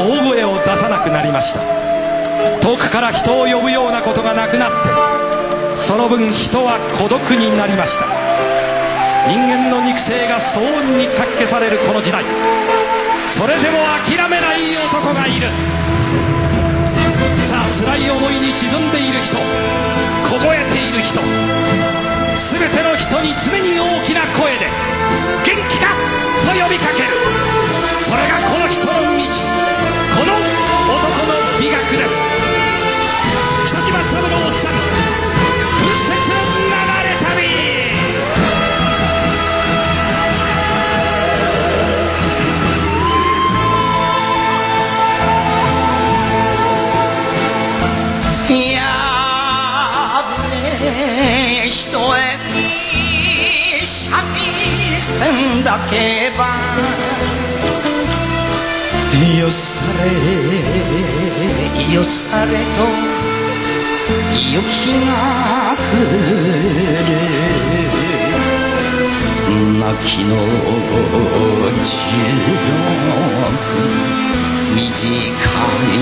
大声を出さなくなりました。遠くから人を呼ぶようなことがなくなってその分人は孤独になりました。人間の肉声が騒音にかき消されるこの時代。それでも諦めない男がいる。さあ辛い思いに沈んでいる人凍えている人全ての人に常に大きな声で「元気か!」と呼びかける。それがこの人の道。この男の美学です。北島三郎さん「風雪流れ旅」やぶね人へに三味線だけばよされよされと雪が降る。泣きの十六短い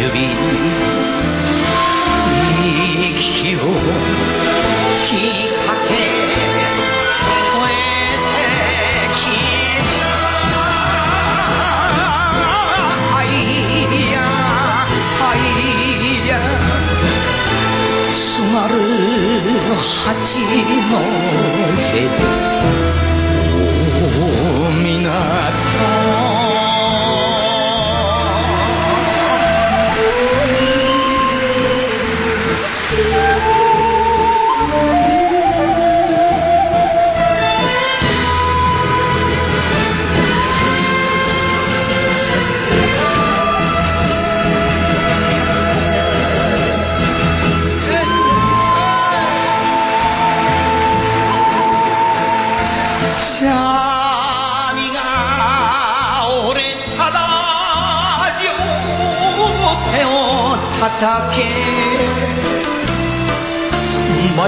指。息を八の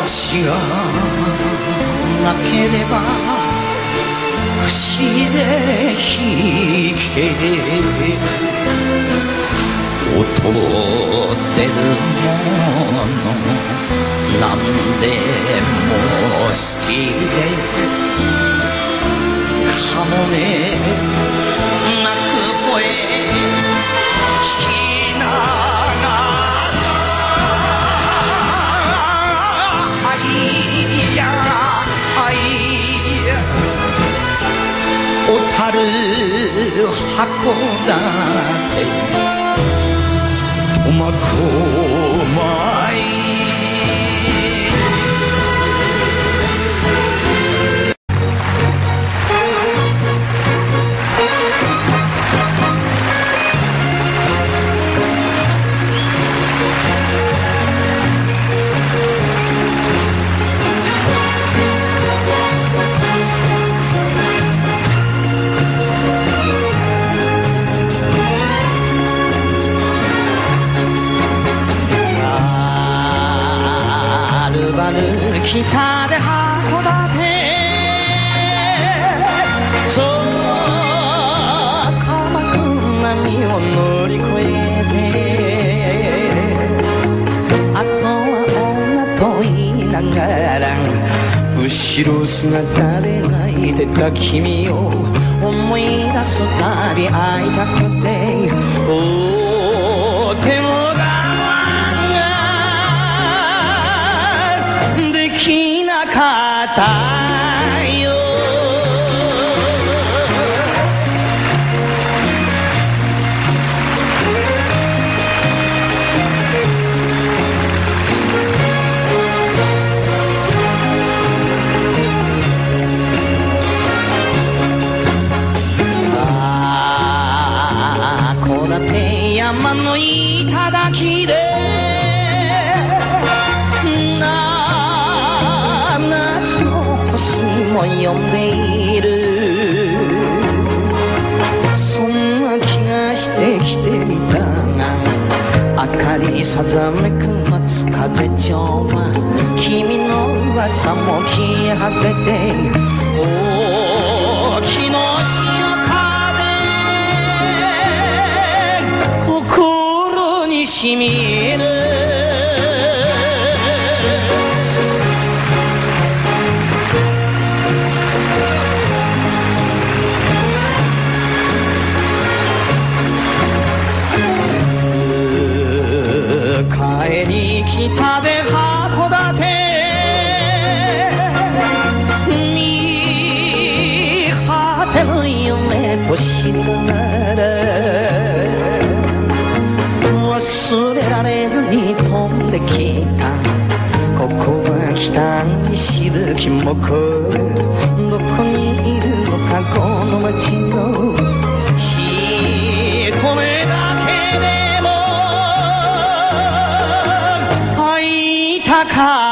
街がなければ串で弾け音出るもの何でも好きでかもめ 나를 하고 나한테 도마코 る北で函館。そう鎌倉波を乗り越えてあとは女と言いながら後ろ姿で泣いてた君を思い出すたび会いたくてかにさざめく風は君の噂も消え果てて。大きな潮風心に染みどこにいるのかこの街のひとめだけでも会いたかった。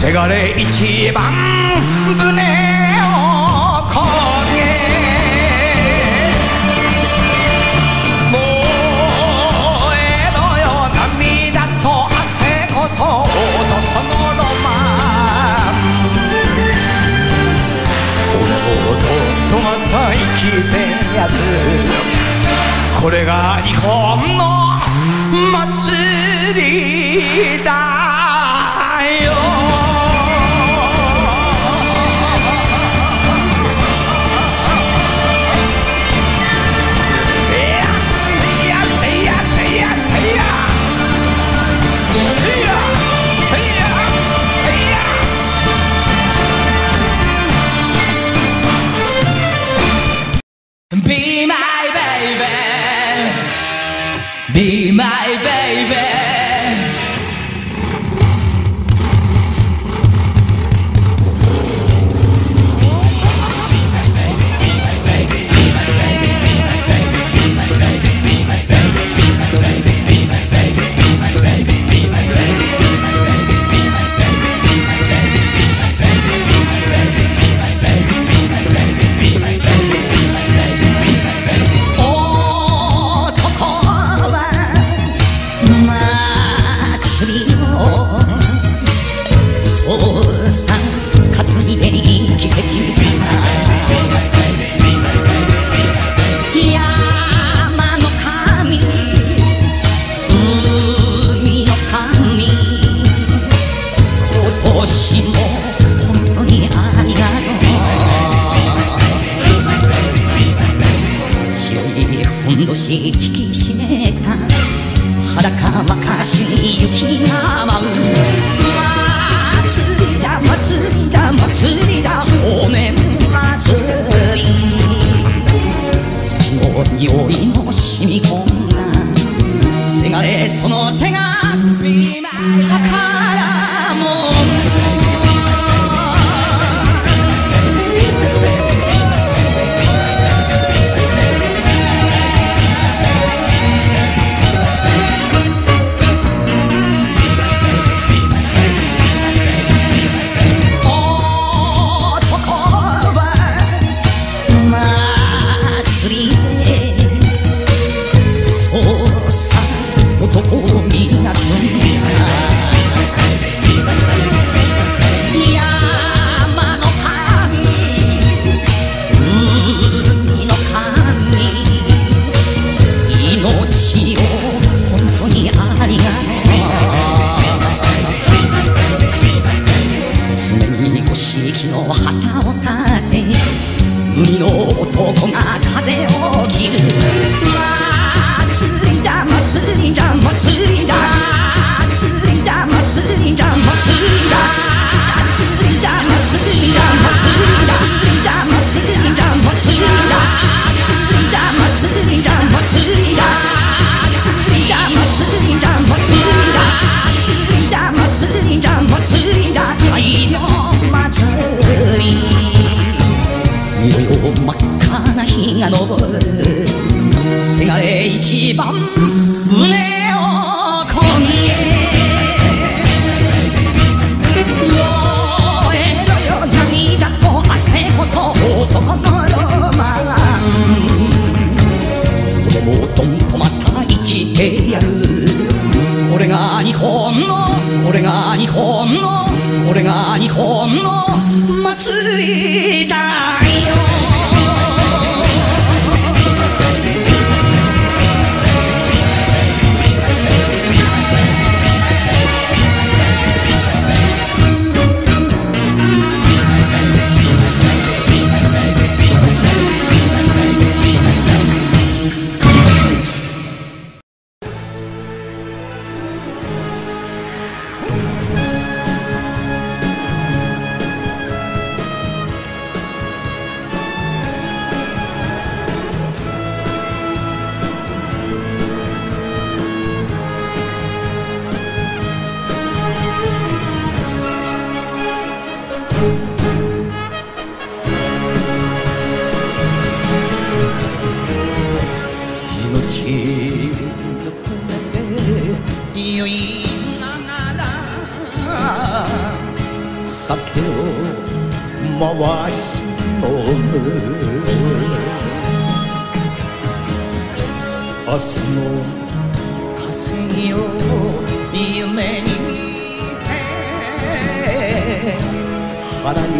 せがれ一番船をこげもえろよ涙とあってこそ男のロマン俺もととまた生きてやるこれが日本の祭りだ胸船をこぎえろよ涙と汗こそ男のロマンもっともまた生きてやる。これが日本のこれが日本のこれが日本の祭りだ。酔いながら酒を回し飲む。明日の稼ぎを夢に見て腹に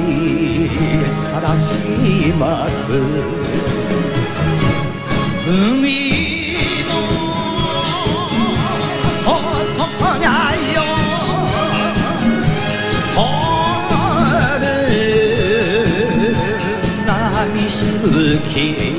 さらしまく。海 keep.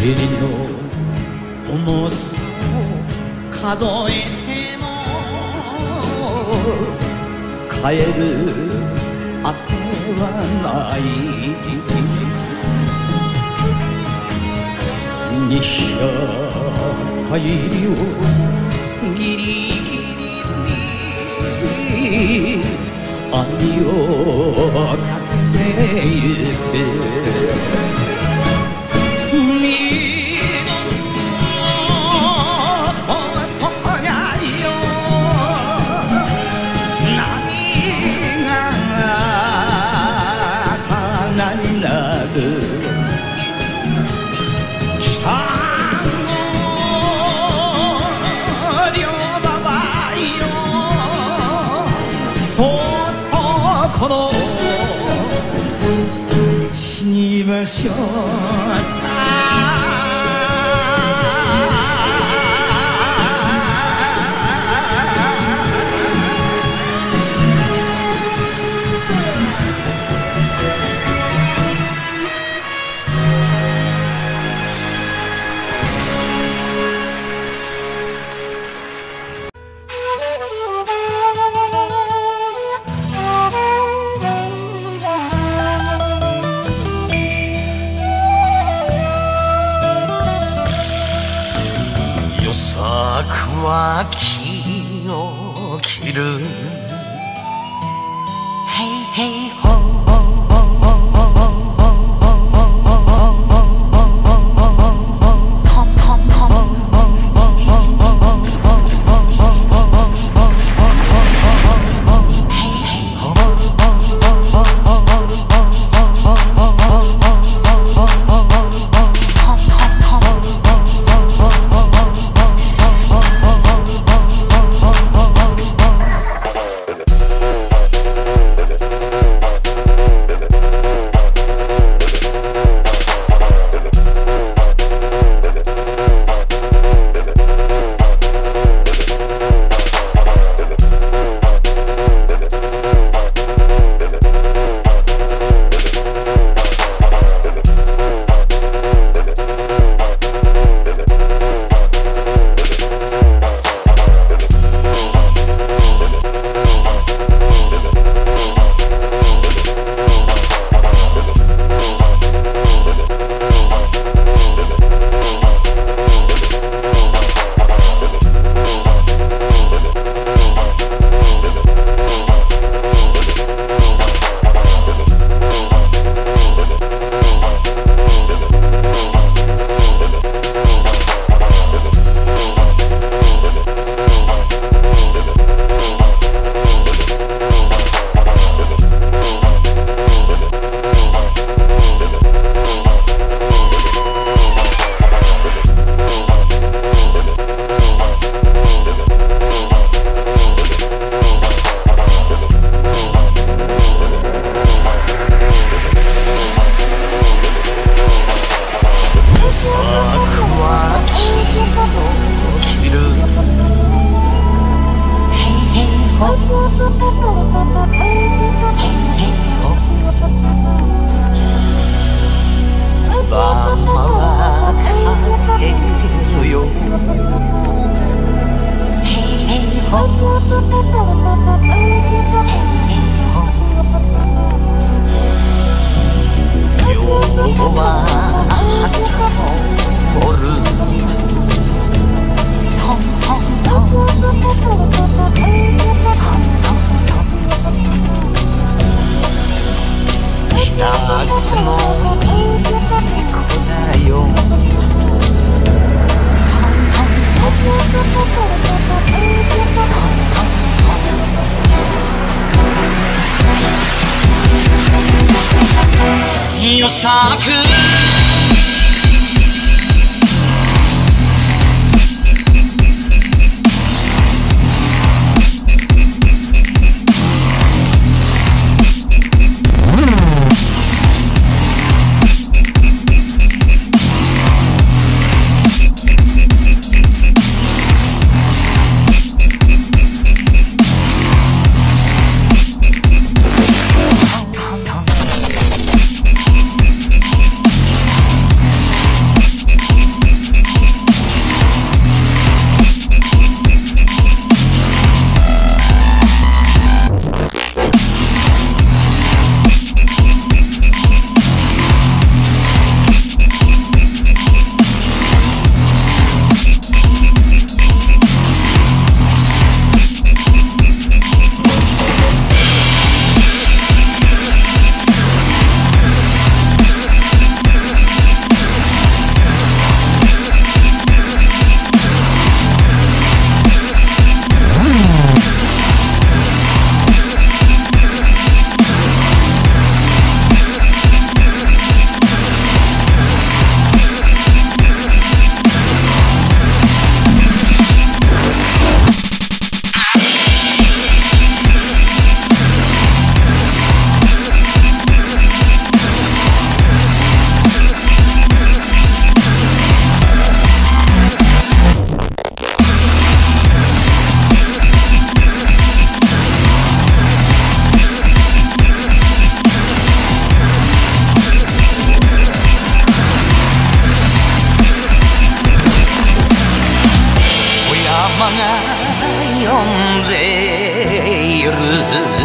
銭の重さを数えても買えるあてはない日射会をギリギリに愛をかけてゆくによさが呼んでいる。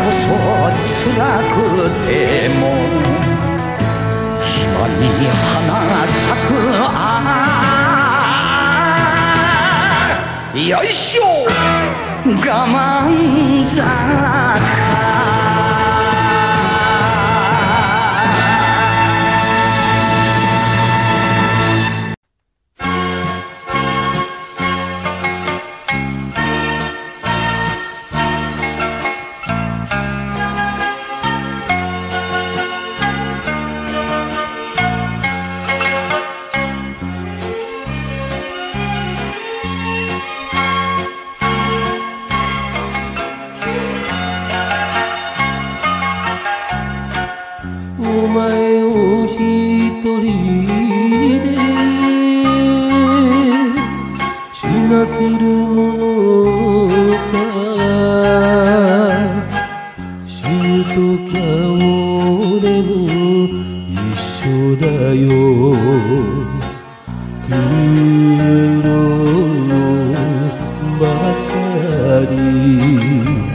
こそ辛くても暇に花咲くあよいしょ。我慢坂り。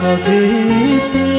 かけて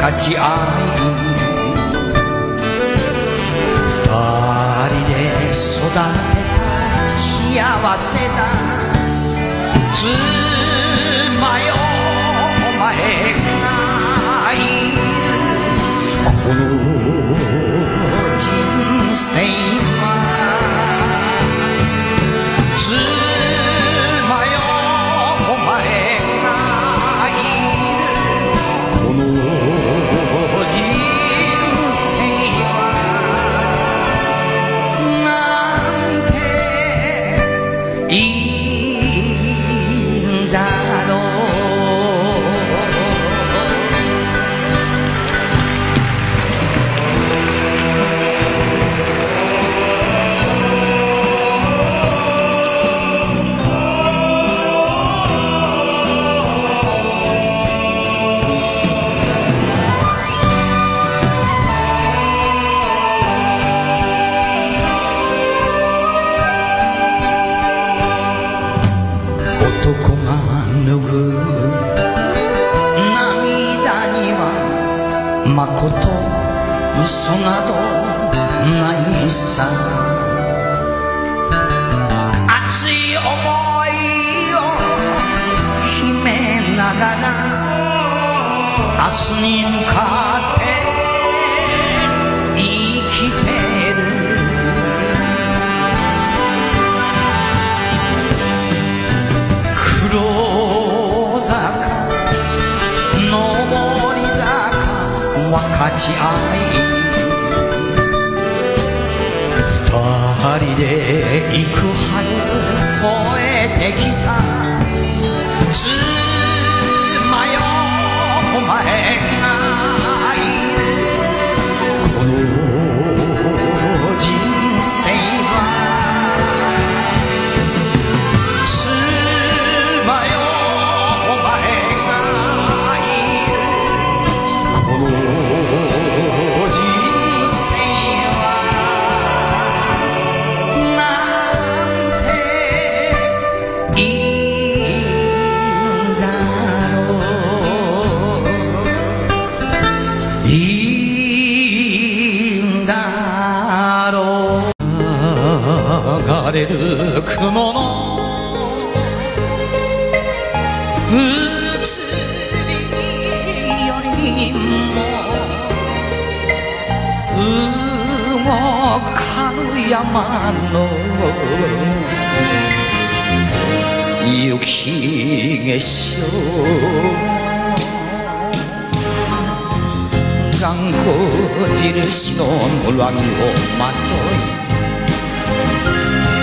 かち合い二人で育てた幸せな妻よお前がいる。この人生は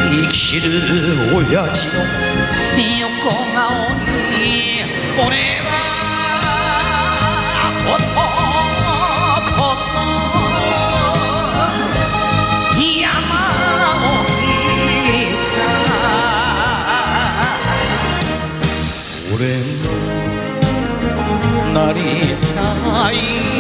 生きるおやじの横顔に俺は男の山を引いた俺もなりたい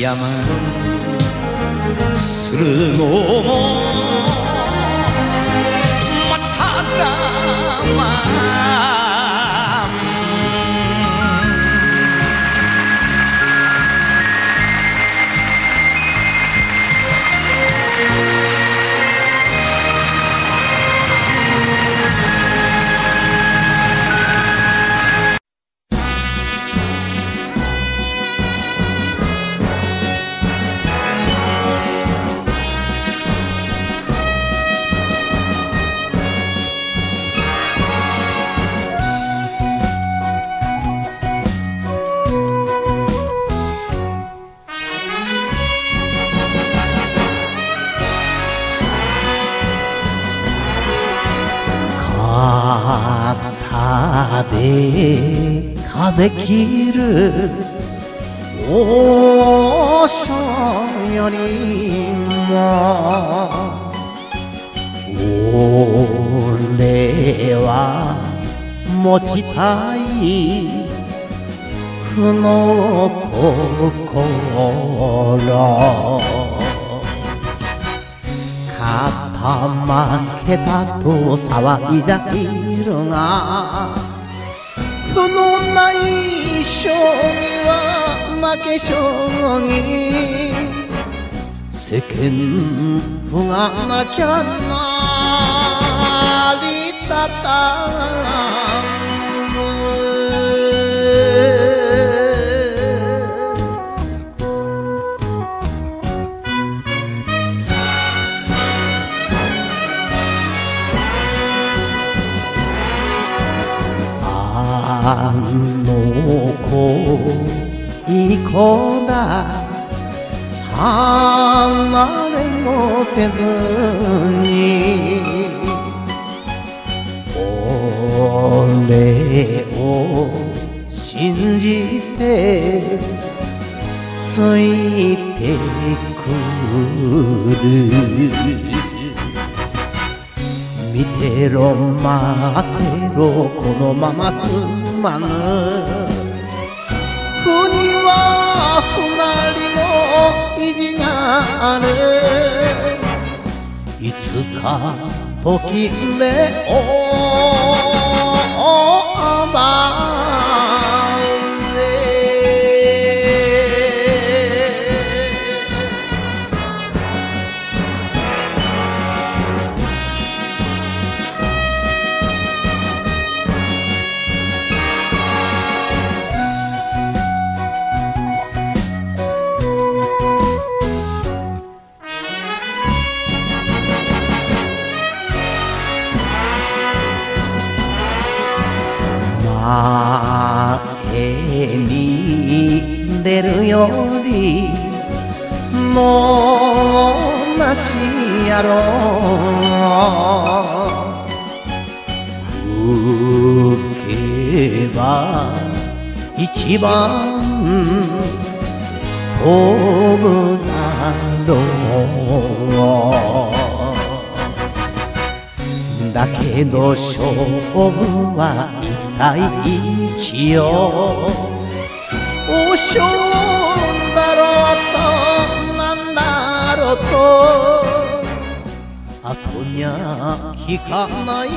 山するのも風切る王将よりも俺は持ちたい負の心。肩負けたと騒いじゃいるが負のない将棋は負け将棋世間不がなきゃなりたたいい子だ離れもせずに俺を信じてついてくる。見てろ待てろこのまますまぬ。ある。いつか時でおばもなしやろう。吹けば一番飛ぶだろうだけど勝負は一対一よおしょ引かない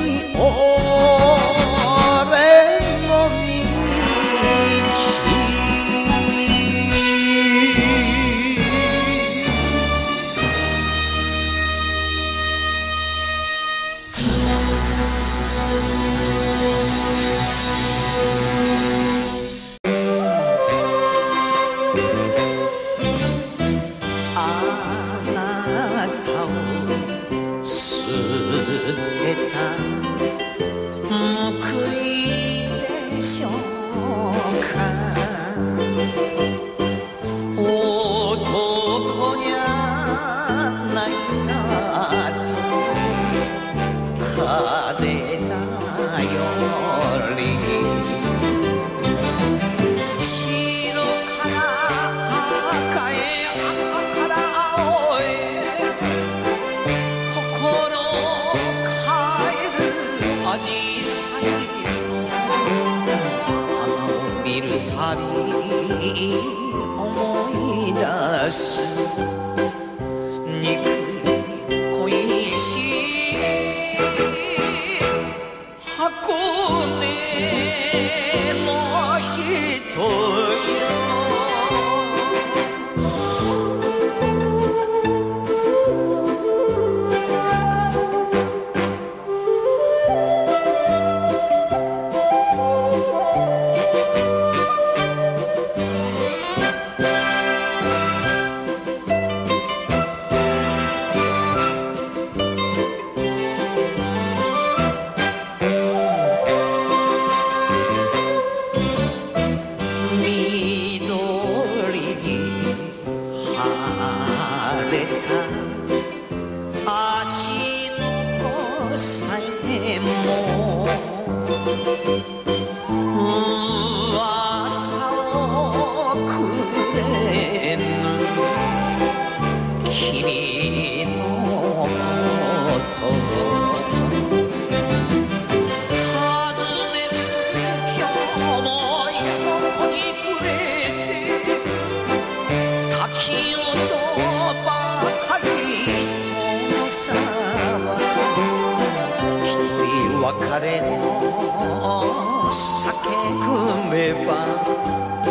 す別れの酒くめば